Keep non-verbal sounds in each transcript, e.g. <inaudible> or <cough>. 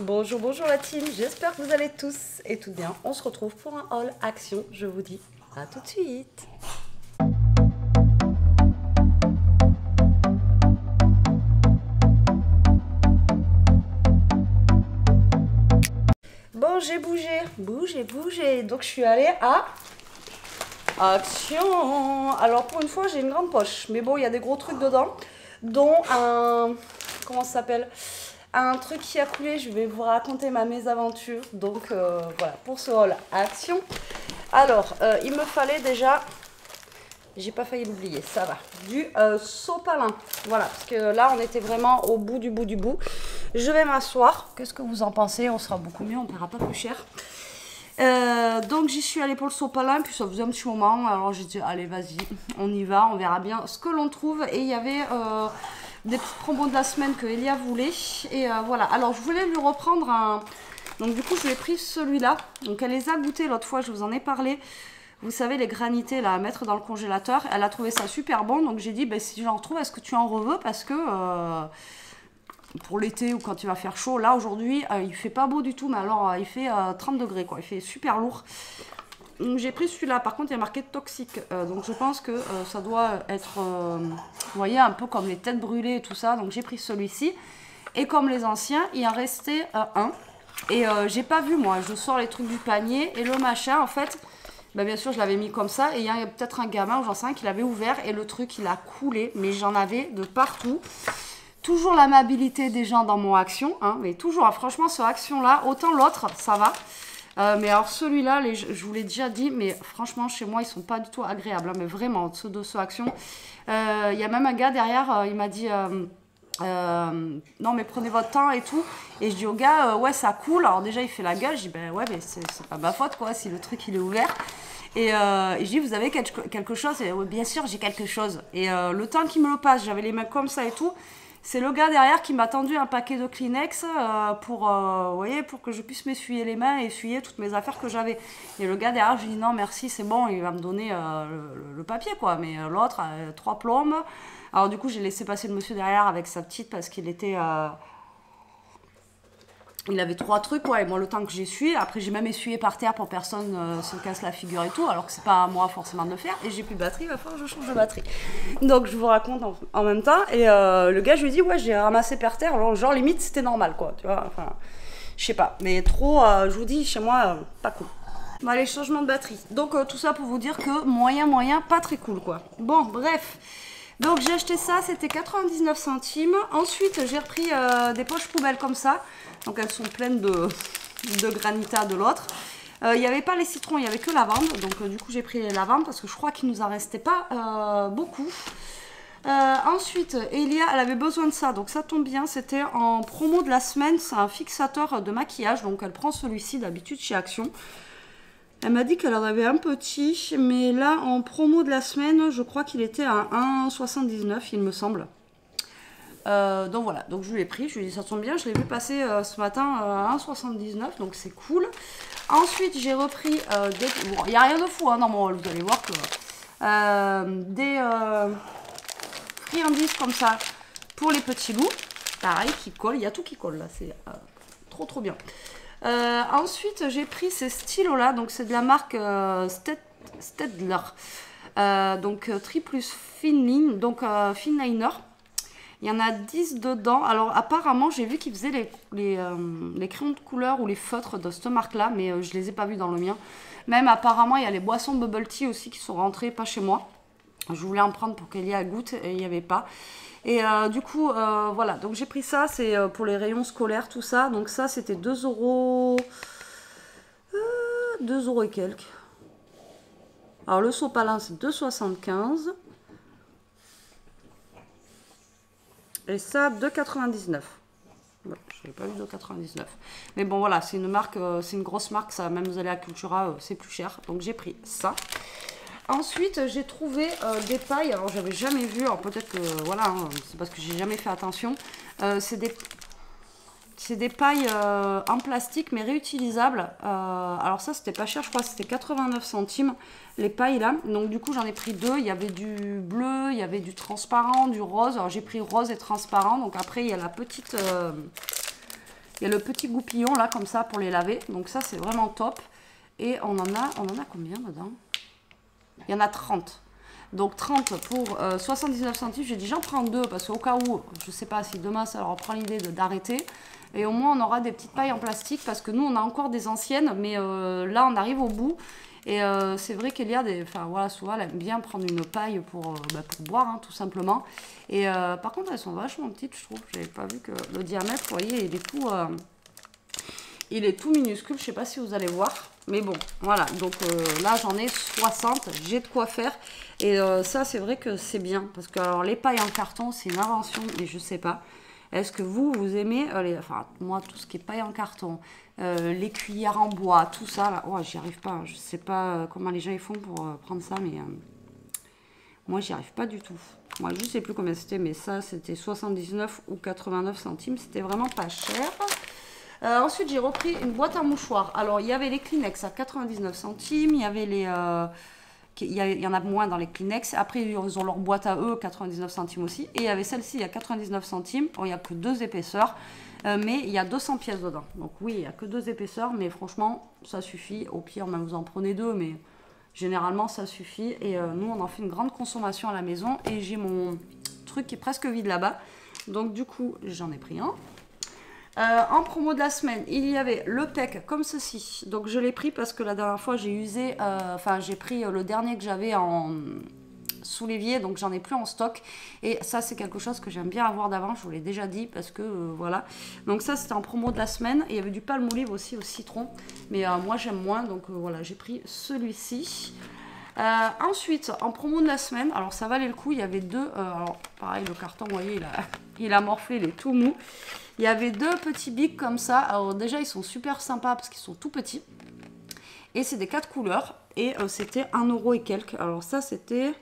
Bonjour, bonjour la team, j'espère que vous allez tous et tout bien. On se retrouve pour un haul action, je vous dis à tout de suite. Bon, j'ai bougé, bougé, bougé. Donc je suis allée à Action Alors pour une fois, j'ai une grande poche. Mais bon, il y a des gros trucs dedans, dont un... Comment ça s'appelle? Un truc qui a coulé, je vais vous raconter ma mésaventure. Donc euh, voilà, pour ce haul, action. Alors, euh, il me fallait déjà, j'ai pas failli l'oublier, ça va, du euh, sopalin. Voilà, parce que là, on était vraiment au bout du bout du bout. Je vais m'asseoir. Qu'est-ce que vous en pensez? On sera beaucoup mieux, on paiera pas plus cher. donc j'y suis allée pour le sopalin, puis ça faisait un petit moment, alors j'ai dit allez vas-y, on y va, on verra bien ce que l'on trouve. Et il y avait des petits promos de la semaine que Elia voulait. Et euh, voilà, alors je voulais lui reprendre un... Donc du coup, je lui ai pris celui-là. Donc elle les a goûtés l'autre fois, je vous en ai parlé. Vous savez, les granités là, à mettre dans le congélateur. Elle a trouvé ça super bon. Donc j'ai dit, ben, si j'en retrouve, est-ce que tu en reveux? Parce que... Euh, pour l'été ou quand il va faire chaud. Là aujourd'hui, euh, il fait pas beau du tout, mais alors il fait 30 degrés quoi. Il fait super lourd. J'ai pris celui-là, par contre il a marqué toxique, euh, donc je pense que euh, ça doit être, euh, vous voyez, un peu comme les têtes brûlées et tout ça, donc j'ai pris celui-ci. Et comme les anciens, il en restait un. Et j'ai pas vu moi, je sors les trucs du panier et le machin en fait, bah, bien sûr je l'avais mis comme ça. Et il y a peut-être un gamin j'en sais un qui l'avait ouvert. Et le truc il a coulé, mais j'en avais de partout. Toujours l'amabilité des gens dans mon action, hein, mais toujours, hein, franchement ce action là, autant l'autre ça va. Euh, mais alors celui-là, je vous l'ai déjà dit, mais franchement, chez moi, ils sont pas du tout agréables. Hein, mais vraiment, ceux de ce action. Euh, il y a même un gars derrière, euh, il m'a dit... non mais prenez votre temps et tout. Et je dis au gars ouais ça coule. Alors déjà il fait la gueule. Je dis ben ouais mais c'est pas ma faute quoi si le truc il est ouvert. Et, je dis vous avez quelque chose? Et bien sûr j'ai quelque chose. Et le temps qu'il me le passe j'avais les mains comme ça et tout c'est le gars derrière qui m'a tendu un paquet de Kleenex euh, pour, euh, pour que je puisse m'essuyer les mains et essuyer toutes mes affaires que j'avais. Et le gars derrière, je lui dis non, merci, c'est bon, il va me donner euh, le, papier, quoi. Mais l'autre, trois plombes. Alors, du coup, j'ai laissé passer le monsieur derrière avec sa petite parce qu'il était il avait trois trucs, ouais, et moi le temps que j'essuie, après j'ai même essuyé par terre pour personne euh, se casse la figure et tout, alors que c'est pas à moi forcément de le faire, et j'ai plus de batterie, il va falloir que je change de batterie. Donc je vous raconte en, même temps, et euh, le gars je lui dis, ouais, j'ai ramassé par terre, genre limite c'était normal quoi, tu vois, enfin, je sais pas, mais trop, euh, je vous dis, chez moi, pas cool. Bon allez, changement de batterie. Donc tout ça pour vous dire que moyen, moyen, pas très cool quoi. Bon, bref. Donc j'ai acheté ça, c'était 99 centimes. Ensuite, j'ai repris des poches poubelles comme ça. Donc elles sont pleines de, granita de l'autre. Euh, il n'y avait pas les citrons, il n'y avait que lavande. Donc euh, du coup j'ai pris les lavandes parce que je crois qu'il nous en restait pas euh, beaucoup. ensuite, Elia, elle avait besoin de ça, donc ça tombe bien. C'était en promo de la semaine, c'est un fixateur de maquillage. Donc elle prend celui-ci d'habitude chez Action. Elle m'a dit qu'elle en avait un petit, mais là en promo de la semaine, je crois qu'il était à 1,79 il me semble. Euh, donc voilà, donc je l'ai pris, je lui ai dit ça tombe bien, je l'ai vu passer euh, ce matin euh, à 1,79, donc c'est cool. Ensuite j'ai repris des... Il n'y a rien de fou hein, vous allez voir que... des friandises comme ça pour les petits loups, pareil, qui collent, il y a tout qui colle là, c'est trop trop bien. ensuite j'ai pris ces stylos là, donc c'est de la marque Stedler, donc tri plus fine ligne, donc fine liner. Il y en a 10 dedans. Alors apparemment, j'ai vu qu'ils faisaient les, les, euh, crayons de couleur ou les feutres de cette marque-là, mais euh, je les ai pas vus dans le mien. Même apparemment, il y a les boissons bubble tea aussi qui sont rentrées, pas chez moi. Je voulais en prendre pour qu'il y ait à goûte et il n'y avait pas. Et euh, du coup, voilà. Donc j'ai pris ça, c'est pour les rayons scolaires, tout ça. Donc ça, c'était 2 euros... 2 euros et quelques. Alors le sopalin, c'est 2,75. Et ça, 2,99. je n'avais pas vu 2,99. Mais bon, voilà, c'est une marque, euh, c'est une grosse marque. Ça, même vous allez à Cultura, euh, c'est plus cher. Donc j'ai pris ça. Ensuite, j'ai trouvé euh, des pailles. Alors, j'avais jamais vu. Alors, peut-être que, voilà, hein, c'est parce que j'ai jamais fait attention. c'est des c'est des pailles euh, en plastique mais réutilisables. Euh, alors ça c'était pas cher, je crois c'était 89 centimes les pailles là. Donc du coup j'en ai pris deux. Il y avait du bleu, il y avait du transparent, du rose. Alors j'ai pris rose et transparent. Donc après il y a la petite, euh, Il y a le petit goupillon là, comme ça, pour les laver. Donc ça, c'est vraiment top. Et on en a, on en a combien dedans? Il y en a 30. Donc 30 pour 79 euh, centimes. J'ai dit j'en prends deux parce qu'au cas où, je ne sais pas si demain ça leur prend l'idée d'arrêter. Et au moins on aura des petites pailles en plastique parce que nous on a encore des anciennes. Mais euh, là on arrive au bout. Et euh, c'est vrai qu'Elia, enfin voilà, souvent elle aime bien prendre une paille pour, bah, pour boire, hein, tout simplement. Et par contre, elles sont vachement petites, je trouve. J'avais pas vu que le diamètre, vous voyez, il est tout, il est tout minuscule. Je sais pas si vous allez voir. Mais bon, voilà. Donc là, j'en ai 60. J'ai de quoi faire. Et euh, ça, c'est vrai que c'est bien. Parce que alors, les pailles en carton, c'est une invention, mais je sais pas. Est-ce que vous, vous aimez, euh, enfin, moi, tout ce qui est paille en carton, euh, les cuillères en bois, tout ça, là, oh, j'y arrive pas. Je sais pas comment les gens ils font pour prendre ça, mais moi, j'y arrive pas du tout. Moi, je sais plus combien c'était, mais ça, c'était 79 ou 89 centimes. C'était vraiment pas cher. ensuite, j'ai repris une boîte à mouchoirs. Alors, il y avait les Kleenex à 99 centimes. Il y avait les... Il y, en a moins dans les Kleenex. Après, ils ont leur boîte à eux, 99 centimes aussi. Et il y avait celle-ci, a 99 centimes. il n'y a que deux épaisseurs. Euh, mais il y a 200 pièces dedans. Donc oui, il n'y a que deux épaisseurs. Mais franchement, ça suffit. Au pire, même vous en prenez deux. Mais généralement, ça suffit. Et euh, nous, on en fait une grande consommation à la maison. Et j'ai mon truc qui est presque vide là-bas. Donc du coup, j'en ai pris un. Euh, en promo de la semaine, il y avait le PEC comme ceci. Donc je l'ai pris parce que la dernière fois j'ai usé, euh, enfin j'ai pris le dernier que j'avais en sous l'évier, donc j'en ai plus en stock. Et ça c'est quelque chose que j'aime bien avoir d'avant, je vous l'ai déjà dit parce que euh, voilà. Donc ça c'était en promo de la semaine. Il y avait du palme olive aussi au citron, mais moi j'aime moins, donc voilà j'ai pris celui-ci. ensuite, en promo de la semaine, alors ça valait le coup, il y avait deux, alors pareil le carton, vous voyez, il a, il a morflé, il est tout mou. Il y avait deux petits bics comme ça. Alors déjà, ils sont super sympas parce qu'ils sont tout petits. Et c'est des quatre couleurs. Et euh, c'était 1 euro et quelques. Alors ça, c'était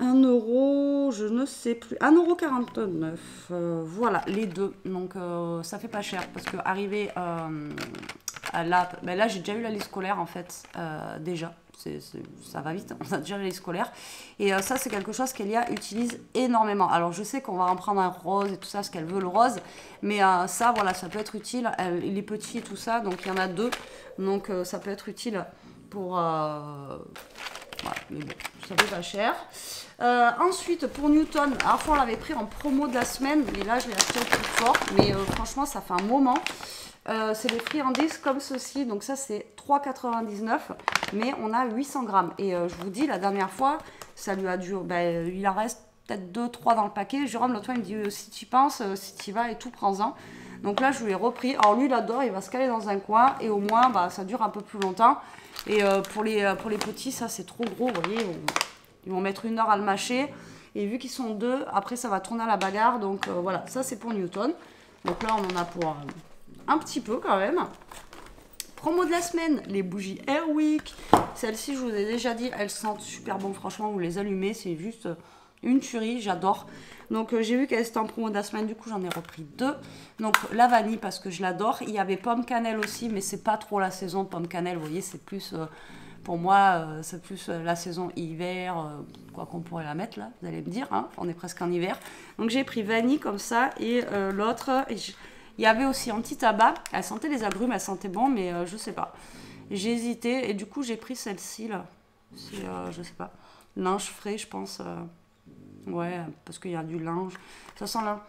1 euro, je ne sais plus. 1 euro 49. Euh, voilà, les deux. Donc euh, ça fait pas cher parce que arriver à là, ben là j'ai déjà eu la liste scolaire en fait, déjà ça va vite, <laughs> on a déjà les scolaires. Et euh, ça, c'est quelque chose qu'Elia utilise énormément. Alors, je sais qu'on va en prendre un rose et tout ça, ce qu'elle veut, le rose. Mais euh, ça, voilà, ça peut être utile. Elle, il est petit et tout ça, donc il y en a deux. Donc, euh, ça peut être utile pour... Voilà, mais bon, ça fait pas cher. ensuite, pour Newton, à on l'avait pris en promo de la semaine, mais là je l'ai acheté au plus fort. Mais franchement, ça fait un moment. Euh, c'est des friandises comme ceci. Donc ça, c'est 3,99. Mais on a 800 grammes. Et euh, je vous dis, la dernière fois, ça lui a dû... Ben, il en reste peut-être 2-3 dans le paquet. Jérôme, l'autre fois, il me dit, euh, si tu penses, si tu vas et tout, prends-en. Donc là, je lui ai repris. Alors lui, il adore. Il va se caler dans un coin. Et au moins, bah, ça dure un peu plus longtemps. Et pour, les, pour les petits, ça, c'est trop gros. Vous voyez, ils vont mettre une heure à le mâcher. Et vu qu'ils sont deux, après, ça va tourner à la bagarre. Donc voilà, ça, c'est pour Newton. Donc là, on en a pour un petit peu quand même. Promo de la semaine, les bougies Airwick. Celles-ci, je vous ai déjà dit, elles sentent super bon. Franchement, vous les allumez, c'est juste une tuerie, j'adore. Donc euh, j'ai vu qu'elle était en promo de la semaine, du coup j'en ai repris deux. Donc la vanille parce que je l'adore. Il y avait pomme cannelle aussi, mais c'est pas trop la saison pomme cannelle, vous voyez, c'est plus... Euh, pour moi, euh, c'est plus la saison hiver, quoi qu'on pourrait la mettre là, vous allez me dire, hein, on est presque en hiver. Donc j'ai pris vanille comme ça et l'autre, il y avait aussi anti-tabac. Elle sentait les agrumes, elle sentait bon, mais euh, je sais pas. J'ai hésité et du coup j'ai pris celle-ci là. Euh, je sais pas. Linge frais, je pense. Euh, ouais, parce qu'il y a du linge. Ça sent là.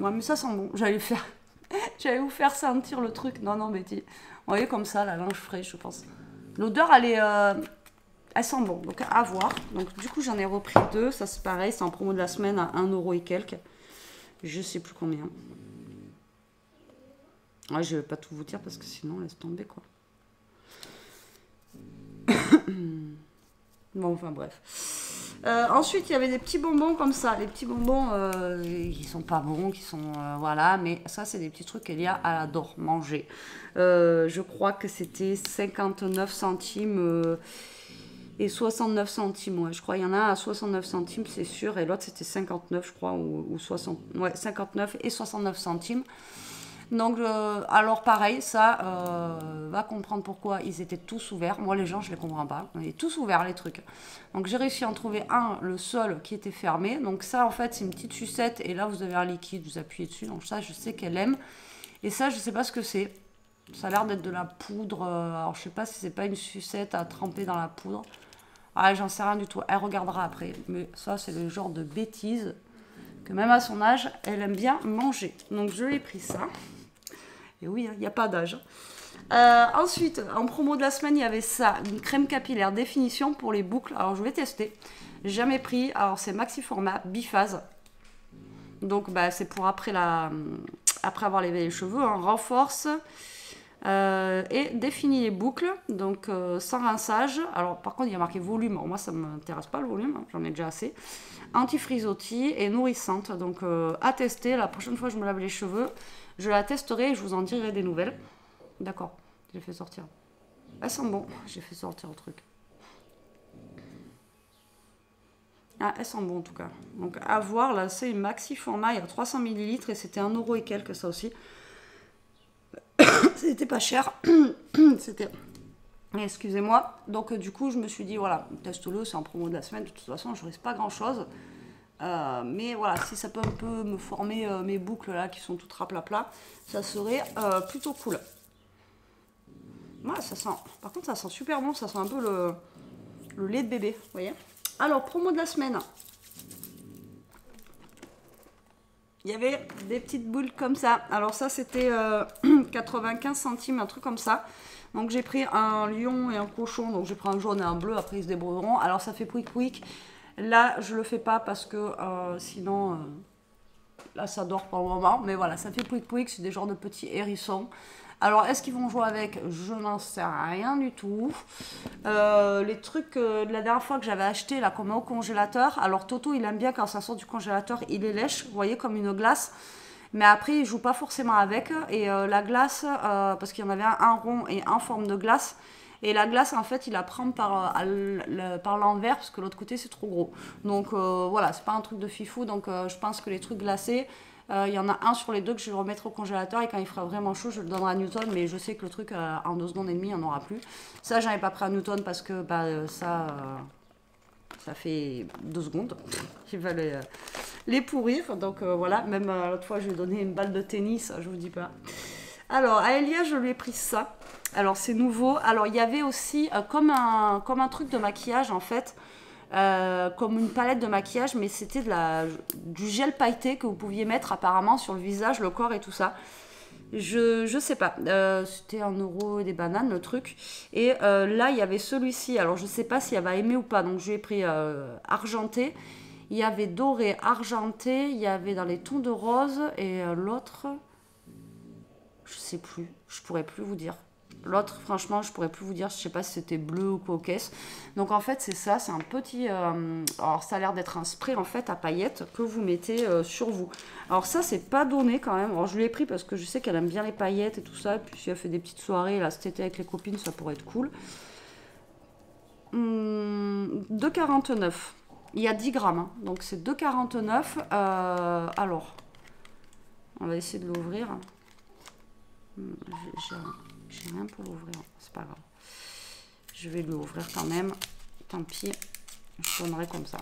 Ouais, mais ça sent bon. <laughs> J'allais vous faire sentir le truc. Non, non, mais Vous voyez comme ça, la linge frais, je pense. L'odeur, elle est. Elle sent bon, donc à voir. Donc du coup, j'en ai repris deux. Ça, c'est pareil, c'est en promo de la semaine à 1 euro et quelques. Je sais plus combien. Ouais, je vais pas tout vous dire parce que sinon, laisse tomber quoi. <coughs> bon, enfin bref. Euh, ensuite, il y avait des petits bonbons comme ça. Les petits bonbons, euh, ils sont pas bons, qui sont euh, voilà, mais ça, c'est des petits trucs qu'elle a adore manger. Euh, je crois que c'était 59 centimes et 69 centimes. Je crois il y en a à 69 centimes, c'est sûr, et l'autre c'était 59, je crois, ou, ou 60. Ouais, 59 et 69 centimes. Donc, euh, alors pareil, ça euh, va comprendre pourquoi ils étaient tous ouverts. Moi, les gens, je les comprends pas. Ils étaient tous ouverts, les trucs. Donc, j'ai réussi à en trouver un, le seul, qui était fermé. Donc, ça, en fait, c'est une petite sucette. Et là, vous avez un liquide, vous appuyez dessus. Donc, ça, je sais qu'elle aime. Et ça, je sais pas ce que c'est. Ça a l'air d'être de la poudre. euh, Alors, je sais pas si c'est pas une sucette à tremper dans la poudre. Ah, j'en sais rien du tout. Elle regardera après. Mais ça, c'est le genre de bêtises que même à son âge, elle aime bien manger. Donc, je lui ai pris ça. Et oui, il n'y a pas d'âge. Euh, ensuite, en promo de la semaine, il y avait ça, une crème capillaire définition pour les boucles. Alors, je vais tester. Jamais pris. Alors, c'est maxi format, biphase. Donc, bah, c'est pour après, la, après avoir lavé les cheveux. hein. renforce euh, et définit les boucles. Donc, euh, sans rinçage. Alors, par contre, il y a marqué volume. Moi, ça ne m'intéresse pas le volume. hein. J'en ai déjà assez. Antifrisottis et nourrissante. Donc, à tester. La prochaine fois je me lave les cheveux, je la testerai et je vous en dirai des nouvelles. D'accord, j'ai fait sortir. Elle sent bon, j'ai fait sortir le truc. Ah, elle sent bon en tout cas. Donc à voir, là c'est maxi format, il y a 300 ml et c'était 1 euro et quelques ça aussi. <coughs> c'était pas cher. <coughs> c'était... Excusez-moi. Donc euh, du coup je me suis dit voilà, teste-le, c'est en promo de la semaine, de toute façon je risque pas grand chose. Euh, mais voilà, si ça peut un peu me former euh, mes boucles là qui sont toutes raplapla, ça serait euh, plutôt cool. Ouais, ça sent. Par contre, ça sent super bon. Ça sent un peu le, le lait de bébé. Vous voyez Alors, promo de la semaine. Il y avait des petites boules comme ça. Alors, ça, c'était euh, <clears throat> 95 centimes, un truc comme ça. Donc, j'ai pris un lion et un cochon. Donc, j'ai pris un jaune et un bleu. Après, ils se débrouilleront. Alors, ça fait pouic pouic. Là, je le fais pas parce que euh, sinon. euh, Là, ça dort pour le moment, mais voilà, ça fait pouic pouic, c'est des genres de petits hérissons. Alors, est-ce qu'ils vont jouer avec? Je n'en sais rien du tout. Euh, les trucs de la dernière fois que j'avais acheté, là, qu'on met au congélateur. Alors, Toto, il aime bien quand ça sort du congélateur, il les lèche, vous voyez, comme une glace. Mais après, il joue pas forcément avec. Et la glace, parce qu'il y en avait un, un rond et un forme de glace. Et la glace, en fait, il la prend par, euh, par l'envers parce que l'autre côté, c'est trop gros. Donc euh, voilà, c'est pas un truc de fifou. Donc euh, je pense que les trucs glacés, euh, il y en a un sur les deux que je vais remettre au congélateur et quand il fera vraiment chaud, je le donnerai à Newton. Mais je sais que le truc, en deux secondes et demie, il n'y en aura plus. Ça, j'en ai pas pris à Newton parce que bah, ça, ça fait deux secondes. <laughs> Il va les, pourrir. Donc voilà, même l'autre fois, je lui ai donné une balle de tennis, je vous dis pas. Alors, à Elia, je lui ai pris ça. Alors, c'est nouveau. Alors, il y avait aussi euh, comme, un, truc de maquillage, en fait. euh, comme une palette de maquillage, mais c'était du gel pailleté que vous pouviez mettre apparemment sur le visage, le corps et tout ça. Je, je sais pas. Euh, c'était un euro des bananes, le truc. Et là, il y avait celui-ci. Alors, je sais pas si elle va aimer ou pas. Donc, je lui ai pris argenté. Il y avait doré, argenté. Il y avait dans les tons de rose. Et l'autre, je sais plus. Je pourrais plus vous dire. L'autre, franchement, je pourrais plus vous dire. Je sais pas si c'était bleu ou quoi aux caisses. Donc en fait, c'est ça. C'est un petit. euh, alors ça a l'air d'être un spray en fait à paillettes que vous mettez euh, sur vous. Alors ça, c'est pas donné quand même. Alors je l'ai pris parce que je sais qu'elle aime bien les paillettes et tout ça. Puis si elle fait des petites soirées là cet été avec les copines, ça pourrait être cool. Hum, 2,49. Il y a 10 grammes. hein. Donc c'est 2,49. Euh, alors, on va essayer de l'ouvrir. Hum, j'ai- j'ai- rien pour l'ouvrir. C'est pas grave. Je vais l'ouvrir quand même. Tant pis. Je donnerai comme ça.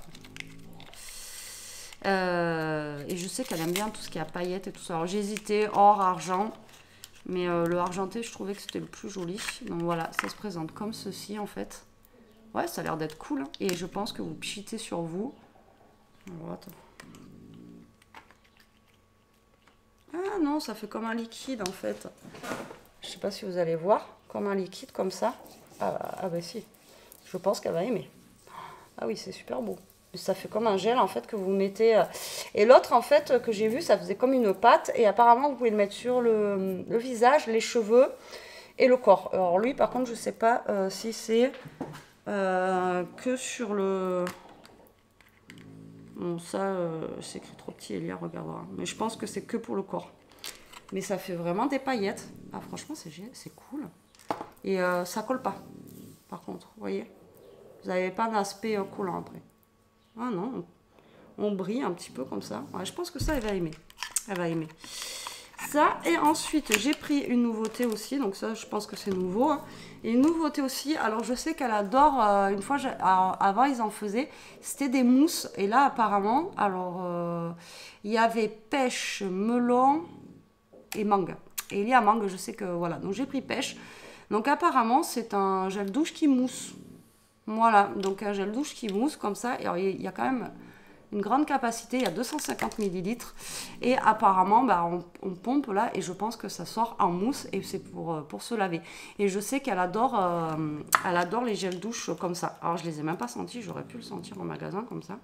Euh, et je sais qu'elle aime bien tout ce qui a paillettes et tout ça. Alors hésité or, argent. Mais euh, le argenté, je trouvais que c'était le plus joli. Donc voilà, ça se présente comme ceci en fait. Ouais, ça a l'air d'être cool. hein. Et je pense que vous pchitez sur vous. Ah non, ça fait comme un liquide en fait. Je sais pas si vous allez voir. Comme un liquide comme ça. Ah, ah bah si. Je pense qu'elle va aimer. Ah oui, c'est super beau. Ça fait comme un gel en fait que vous mettez. euh. Et l'autre en fait que j'ai vu, ça faisait comme une pâte. Et apparemment, vous pouvez le mettre sur le, visage, les cheveux et le corps. Alors lui, par contre, je sais pas euh, si c'est euh, que sur le. Bon, ça, c'est écrit trop petit, Elia regardera. Mais je pense que c'est que pour le corps. Mais ça fait vraiment des paillettes. Ah, franchement, c'est cool. Et euh, ça colle pas, par contre, vous voyez Vous n'avez pas d'aspect euh, collant après. Ah non, on, brille un petit peu comme ça. Je pense que ça, elle va aimer. Elle va aimer. Ça, et ensuite, j'ai pris une nouveauté aussi. Donc ça, je pense que c'est nouveau. hein. Une nouveauté aussi, alors je sais qu'elle adore, euh, une fois, avant ils en faisaient, c'était des mousses. Et là, apparemment, alors, euh, il y avait pêche, melon et mangue. Et il y a mangue, je sais que voilà. Donc j'ai pris pêche. Donc apparemment, c'est un gel douche qui mousse. Voilà, donc un gel douche qui mousse comme ça. Et il y a quand même une grande capacité, il y a 250 millilitres. Et apparemment, bah, on, pompe là et je pense que ça sort en mousse et c'est pour, euh, pour se laver. Et je sais qu'elle adore, euh, elle adore les gels douche comme ça. Alors je les ai même pas sentis, j'aurais pu le sentir en magasin comme ça.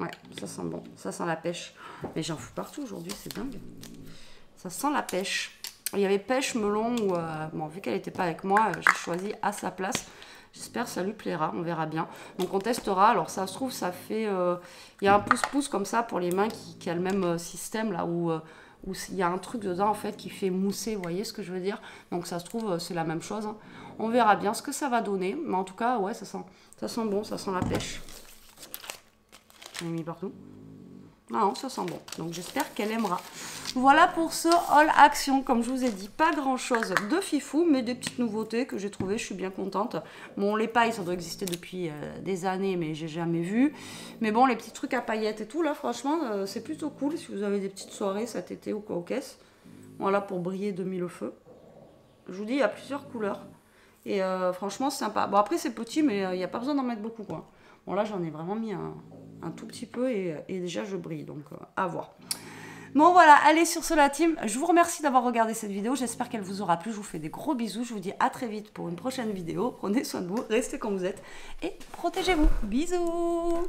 Ouais, ça sent bon, ça sent la pêche. Mais j'en fous partout aujourd'hui, c'est dingue. Ça sent la pêche. Il y avait pêche melon, ou euh, bon, vu qu'elle n'était pas avec moi, j'ai choisi à sa place. J'espère que ça lui plaira, on verra bien. Donc on testera. Alors ça se trouve, ça fait... Euh, il y a un pouce-pouce comme ça pour les mains qui, a le même euh, système là où... Euh, où il y a un truc dedans en fait qui fait mousser, vous voyez ce que je veux dire? Donc ça se trouve c'est la même chose. Hein. On verra bien ce que ça va donner, mais en tout cas ouais ça sent, ça sent bon, ça sent la pêche. J'en mis partout. Non, ça sent bon. Donc j'espère qu'elle aimera. Voilà pour ce haul action. Comme je vous ai dit, pas grand chose de fifou, mais des petites nouveautés que j'ai trouvées. Je suis bien contente. Bon, les pailles, ça doit exister depuis euh, des années, mais j'ai jamais vu. Mais bon, les petits trucs à paillettes et tout, là, franchement, euh, c'est plutôt cool si vous avez des petites soirées cet été ou quoi au caisse. Voilà, pour briller de mille feux. Je vous dis, il y a plusieurs couleurs. Et euh, franchement, c'est sympa. Bon, après, c'est petit, mais il n'y a pas besoin d'en mettre beaucoup, quoi. Bon, là, j'en ai vraiment mis un, un tout petit peu et, déjà je brille, donc euh, à voir. Bon voilà, allez sur cela team, je vous remercie d'avoir regardé cette vidéo, j'espère qu'elle vous aura plu, je vous fais des gros bisous, je vous dis à très vite pour une prochaine vidéo, prenez soin de vous, restez comme vous êtes et protégez-vous, bisous